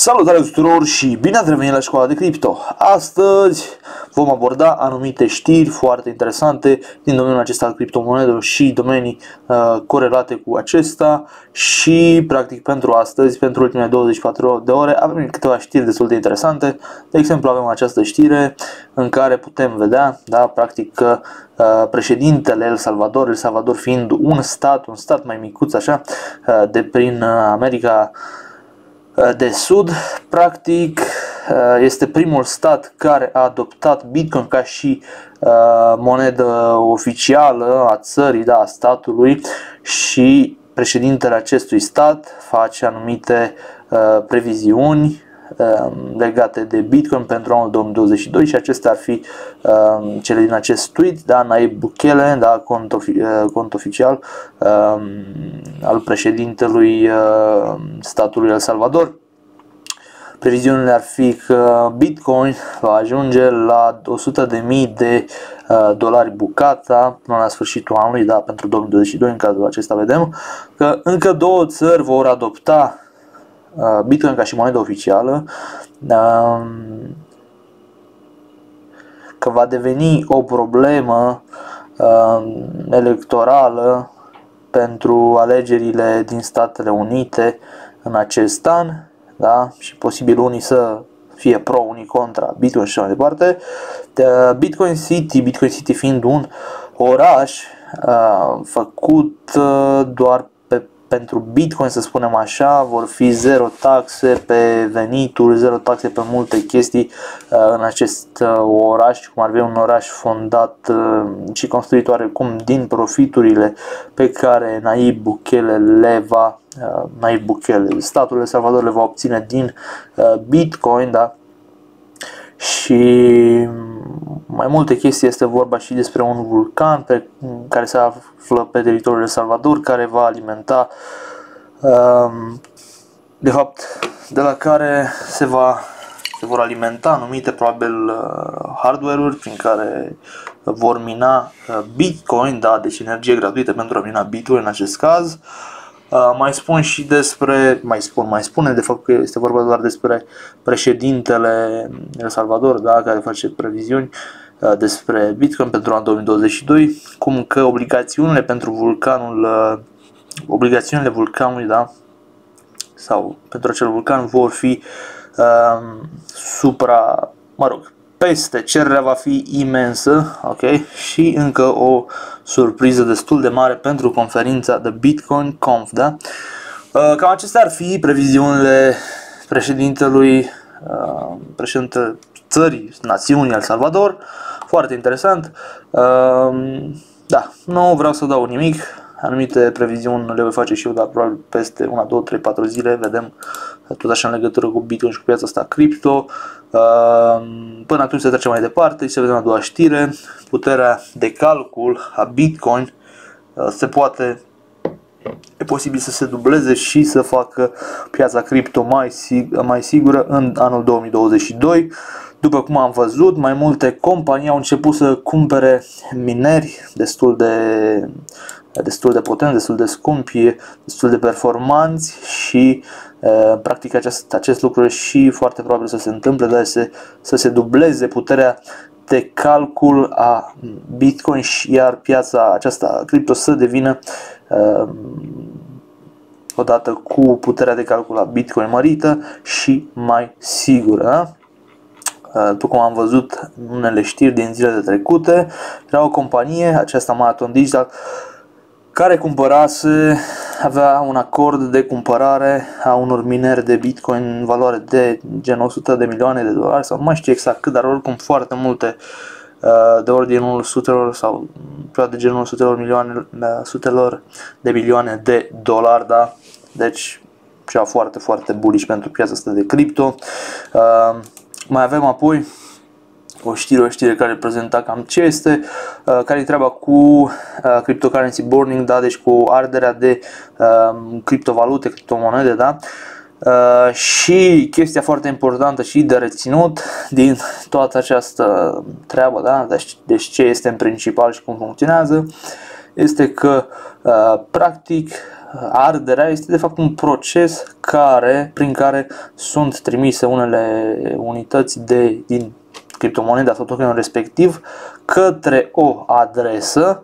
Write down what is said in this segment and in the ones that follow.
Salutare tuturor și bine ați revenit la școala de cripto. Astăzi vom aborda anumite știri foarte interesante din domeniul acesta al criptomonedelor și domenii uh, corelate cu acesta și practic pentru astăzi, pentru ultimele 24 de ore, avem câteva știri destul de interesante. De exemplu, avem această știre în care putem vedea, da, practic că uh, președintele El Salvador, El Salvador fiind un stat, un stat mai micuț așa, uh, de prin uh, America Uh, de Sud, practic uh, este primul stat care a adoptat Bitcoin ca și uh, monedă oficială a țării, da, a statului și președintele acestui stat face anumite previziuni Um, legate de Bitcoin pentru anul 2022 și acestea ar fi um, cele din acest tweet, da, Naib Bukele, da, cont, uh, cont oficial um, al președintelui uh, statului El Salvador. Previziunile ar fi că Bitcoin va ajunge la 100.000 de uh, dolari bucata până la sfârșitul anului, da, pentru 2022 în cazul acesta vedem că încă două țări vor adopta Uh, Bitcoin ca și monedă oficială um, că va deveni o problemă um, electorală pentru alegerile din Statele Unite în acest an da? și posibil unii să fie pro, unii contra Bitcoin și așa mai departe. Bitcoin City, Bitcoin City fiind un oraș uh, făcut uh, doar pentru Bitcoin, să spunem așa, vor fi zero taxe pe venituri, zero taxe pe multe chestii uh, în acest uh, oraș, cum ar fi un oraș fondat uh, și construit oarecum din profiturile pe care Naib Bukele le va Naib Bukele, statul de Salvador le va obține din Bitcoin, da? Și mai multe chestii este vorba și despre un vulcan pe, care se află pe teritoriul de Salvador, care va alimenta, um, de fapt, de la care se, va, se vor alimenta anumite probabil uh, hardware-uri prin care vor mina uh, Bitcoin, da, deci energie gratuită pentru a mina Bitcoin în acest caz. Uh, Uh, mai spun și despre, mai spun, mai spune de fapt că este vorba doar despre președintele El Salvador, da, care face previziuni uh, despre Bitcoin pentru anul 2022, cum că obligațiunile pentru vulcanul, uh, obligațiunile vulcanului, da, sau pentru acel vulcan vor fi uh, supra, mă rog, peste, cererea va fi imensă, ok? Și încă o surpriză destul de mare pentru conferința de Bitcoin Conf, da? Uh, cam acestea ar fi previziunile președintelui, uh, președintele țării, națiunii El Salvador. Foarte interesant. Uh, da, nu vreau să dau nimic, anumite previziuni le voi face și eu, dar probabil peste una, două, trei, patru zile vedem tot așa în legătură cu Bitcoin și cu piața asta cripto. Ehm, până atunci să trecem mai departe și să vedem a doua știre. Puterea de calcul a Bitcoin uh, se poate e posibil să se dubleze și să facă piața cripto mai, sig- mai sigură în anul 2022. După cum am văzut, mai multe companii au început să cumpere mineri destul de destul de potenți, destul de scumpi, destul de performanți și practic acest, acest lucru e și foarte probabil să se întâmple, dar să, să se dubleze puterea de calcul a Bitcoin și iar piața aceasta cripto să devină odată cu puterea de calcul a Bitcoin mărită și mai sigură. Da? După cum am văzut în unele știri din zilele trecute, era o companie, aceasta Marathon Digital, care cumpărase, avea un acord de cumpărare a unor mineri de Bitcoin în valoare de gen 100 de milioane de dolari sau nu mai știu exact cât, dar oricum foarte multe uh, de ordinul sutelor sau de genul sutelor milioane, sutelor de milioane de dolari, da? Deci ceva foarte, foarte bullish pentru piața asta de cripto. Uh, mai avem apoi o știre, o știre care prezenta cam ce este, uh, care e treaba cu uh, cryptocurrency burning, da, deci cu arderea de uh, criptovalute, criptomonede, da, Uh, și chestia foarte importantă și de reținut din toată această treabă, da? deci, deci ce este în principal și cum funcționează, este că uh, practic arderea este de fapt un proces care, prin care sunt trimise unele unități de, din criptomoneda sau tokenul respectiv către o adresă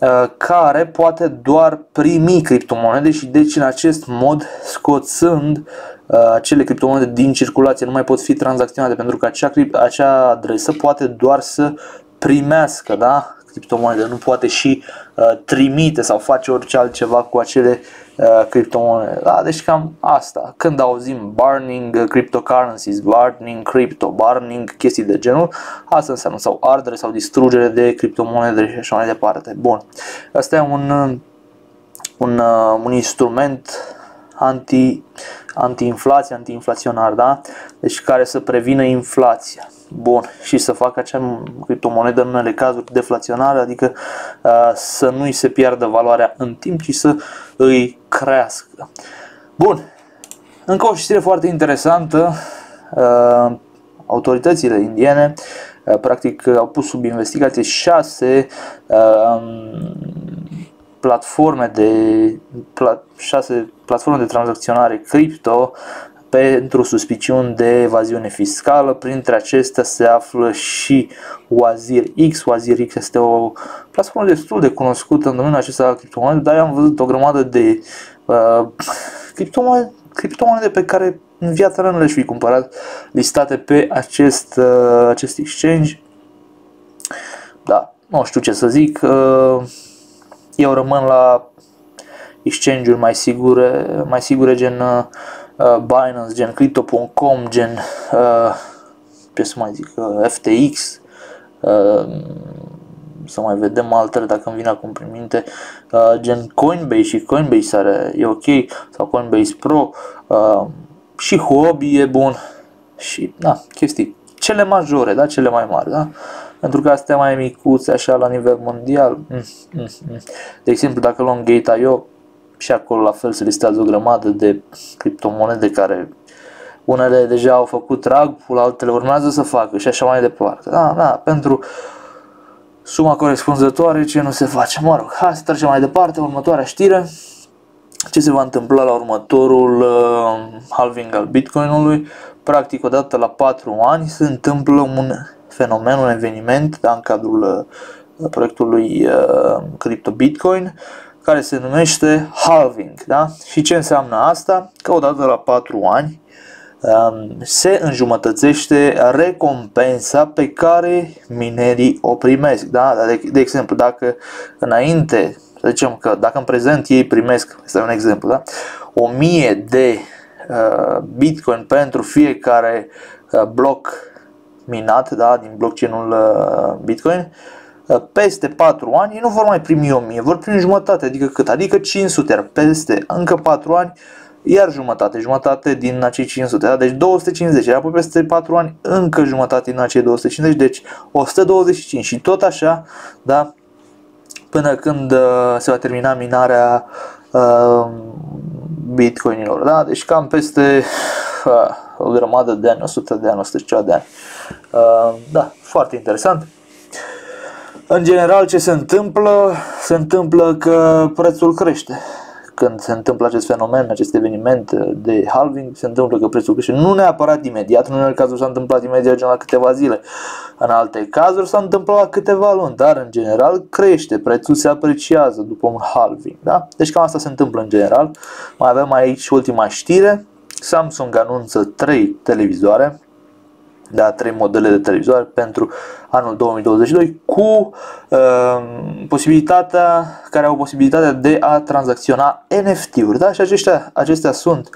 uh, care poate doar primi criptomonede și deci în acest mod scoțând uh, acele criptomonede din circulație nu mai pot fi tranzacționate pentru că acea, acea adresă poate doar să primească da? Criptomonede, nu poate și uh, trimite sau face orice altceva cu acele uh, criptomonede. Da? Deci cam asta. Când auzim burning uh, cryptocurrencies, burning crypto, burning chestii de genul, asta înseamnă sau ardere sau distrugere de criptomonede și așa mai departe. Bun. Asta e un, uh, un, uh, un instrument anti, anti-inflație, anti-inflaționar, da? Deci care să prevină inflația. Bun. Și să facă acea criptomonedă în unele cazuri deflaționare, adică uh, să nu-i se piardă valoarea în timp, ci să îi crească. Bun. Încă o știre foarte interesantă. Uh, autoritățile indiene uh, practic au pus sub investigație șase uh, platforme de pla, șase platforme de tranzacționare cripto pentru suspiciuni de evaziune fiscală. Printre acestea se află și Wazir X. Wazir X este o platformă destul de cunoscută în domeniul acesta al criptomonede, dar am văzut o grămadă de uh, criptomonede, criptomonede pe care în viața nu le-aș fi cumpărat listate pe acest, uh, acest exchange. Da, nu știu ce să zic. Uh, eu rămân la exchange-uri mai sigure, mai sigure gen uh, uh Binance, gen Crypto.com, gen uh, ce să mai zic, uh, FTX, uh, să mai vedem altele dacă îmi vine acum prin minte, uh, gen Coinbase și Coinbase are, e ok, sau Coinbase Pro, uh, și Huobi e bun și da, chestii, cele majore, da, cele mai mari, da, pentru că astea mai micuțe așa la nivel mondial. Mm, mm, mm. De exemplu, dacă luăm Gate.io, și acolo la fel se listează o grămadă de criptomonede care unele deja au făcut ragul, altele urmează să facă și așa mai departe. Da, da, pentru suma corespunzătoare ce nu se face. Mă rog, hai să trecem mai departe, următoarea știre. Ce se va întâmpla la următorul uh, halving al Bitcoinului? Practic, odată la 4 ani se întâmplă un fenomen, un eveniment da, în cadrul uh, proiectului uh, Crypto Bitcoin care se numește halving. Da? Și ce înseamnă asta? Că odată la 4 ani um, se înjumătățește recompensa pe care minerii o primesc. Da? De, de exemplu, dacă înainte, să zicem că dacă în prezent ei primesc, este un exemplu, da? 1000 de uh, bitcoin pentru fiecare uh, bloc minat da, din blockchain-ul uh, Bitcoin, uh, peste 4 ani nu vor mai primi 1000, vor primi jumătate, adică cât? Adică 500, iar peste încă 4 ani iar jumătate, jumătate din acei 500, da? deci 250, iar apoi peste 4 ani încă jumătate din acei 250, deci 125 și tot așa, da, până când uh, se va termina minarea uh, bitcoinilor, da, deci cam peste uh, o grămadă de ani, 100 de ani, 100 ceva de ani. Uh, da, foarte interesant. În general, ce se întâmplă? Se întâmplă că prețul crește. Când se întâmplă acest fenomen, acest eveniment de halving, se întâmplă că prețul crește. Nu neapărat imediat, în unele cazuri s-a întâmplat imediat, gen la câteva zile. În alte cazuri s-a întâmplat la câteva luni, dar în general crește, prețul se apreciază după un halving. Da? Deci cam asta se întâmplă în general. Mai avem aici ultima știre Samsung anunță 3 televizoare, da, 3 modele de televizoare pentru anul 2022 cu uh, posibilitatea, care au posibilitatea de a tranzacționa NFT-uri, da? Și acestea, acestea sunt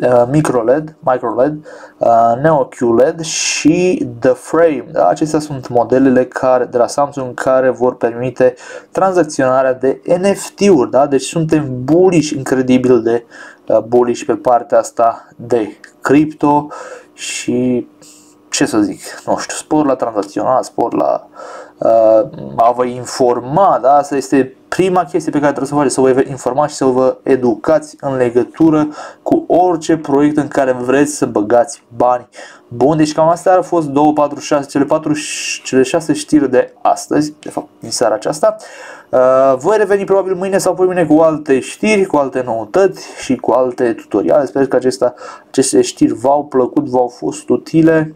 uh, microLED, microLED, uh, Neo QLED și The Frame, da? Acestea sunt modelele care, de la Samsung care vor permite tranzacționarea de NFT-uri, da? Deci suntem bullish incredibil de uh, bullish pe partea asta de cripto și ce să zic, nu știu, spor la tranzacțional, spor la a vă informa, da? Asta este prima chestie pe care trebuie să o faceți, să vă informați și să vă educați în legătură cu orice proiect în care vreți să băgați bani. Bun, deci cam astea au fost 2, 4, 6, cele 4, cele 6 știri de astăzi, de fapt din seara aceasta. Uh, voi reveni probabil mâine sau mâine cu alte știri, cu alte noutăți și cu alte tutoriale. Sper că acesta, aceste știri v-au plăcut, v-au fost utile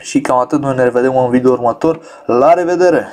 și cam atât. Noi ne revedem în video următor. La revedere!